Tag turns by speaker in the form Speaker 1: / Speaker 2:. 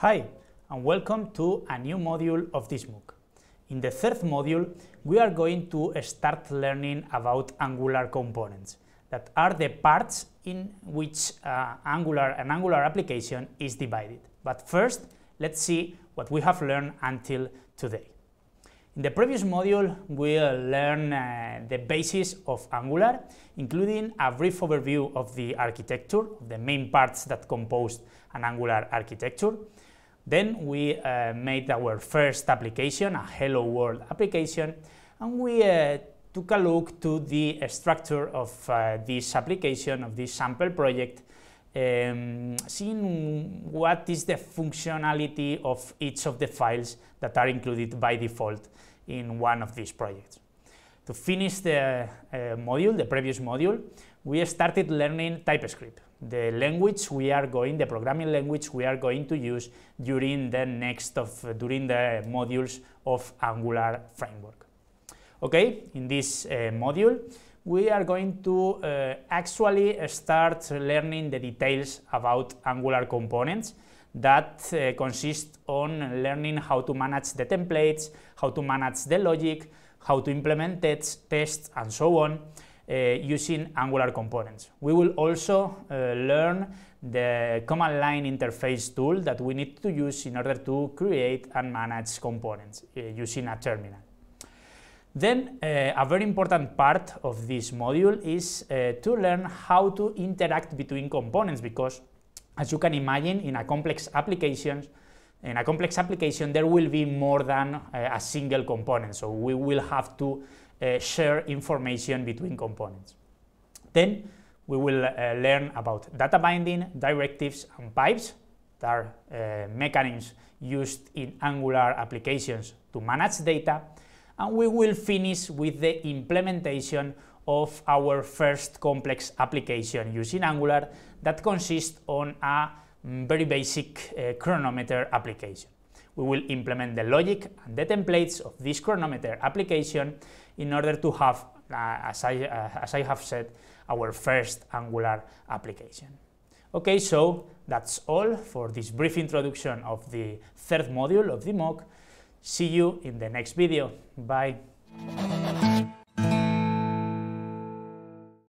Speaker 1: Hi, and welcome to a new module of this MOOC. In the third module, we are going to start learning about Angular components, that are the parts in which uh, Angular, an Angular application is divided. But first, let's see what we have learned until today. In the previous module, we learned uh, the basis of Angular, including a brief overview of the architecture, the main parts that compose an Angular architecture. Then we uh, made our first application, a Hello World application, and we uh, took a look to the structure of uh, this application, of this sample project, um, seeing what is the functionality of each of the files that are included by default in one of these projects. To finish the uh, module, the previous module, we started learning TypeScript, the language we are going, the programming language we are going to use during the next of, uh, during the modules of Angular framework. Okay, in this uh, module, we are going to uh, actually start learning the details about Angular components, that uh, consists on learning how to manage the templates, how to manage the logic, how to implement tests, tests and so on uh, using Angular components. We will also uh, learn the command line interface tool that we need to use in order to create and manage components uh, using a terminal. Then uh, a very important part of this module is uh, to learn how to interact between components because as you can imagine, in a complex application, in a complex application, there will be more than uh, a single component. So we will have to uh, share information between components. Then we will uh, learn about data binding, directives, and pipes. That are uh, mechanisms used in Angular applications to manage data. And we will finish with the implementation of our first complex application using Angular that consists on a very basic uh, chronometer application. We will implement the logic and the templates of this chronometer application in order to have, uh, as, I, uh, as I have said, our first Angular application. Okay, so that's all for this brief introduction of the third module of the MOOC. See you in the next video. Bye.